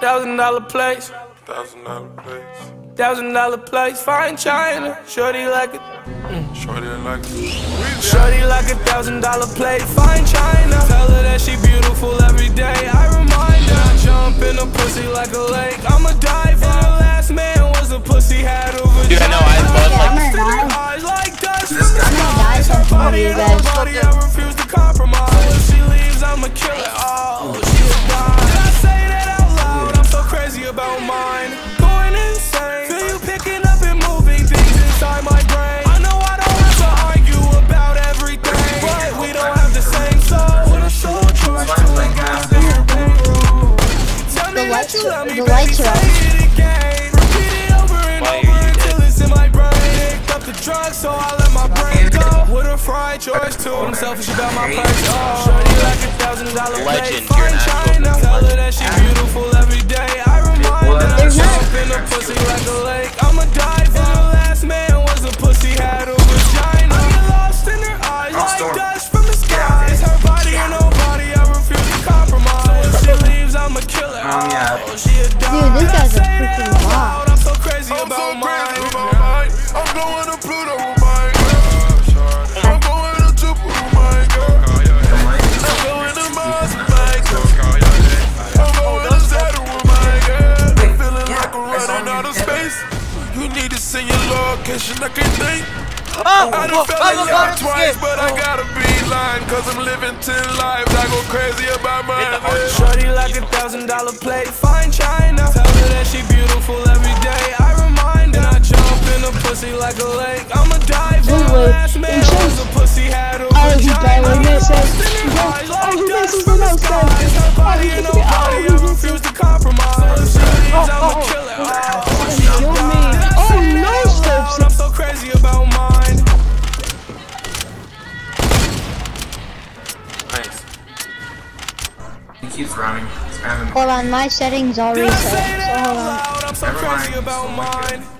thousand dollar place. Thousand dollar place. Thousand dollar place, fine china. Shorty like it. Shorty like it. Shorty like a thousand dollar plate, fine china. Tell her that she beautiful every day. I remind her. I jump in a pussy like a lake. I'm a diver. The last man was a pussy had over. Dude, I know, I was Yeah, I'm gonna die. Eyes like dust. I'm gonna die it's in my brain. Picked up the drugs, so I let my brain go. With a fried choice too. I'm selfish about my price. Oh, shorty like a thousand dollar. Legend, Fine you're an actual your location, I can't think. oh, I done oh, fell oh, in oh, love oh, oh twice, shit. but I gotta be lying, cause I'm living 10 lives. I go crazy about mine. Shorty like a thousand dollar plate, fine china. Tell her that she beautiful keeps running. Spamming. Hold on, my settings all Did reset. So hold on. loud? I'm so Never crazy mind.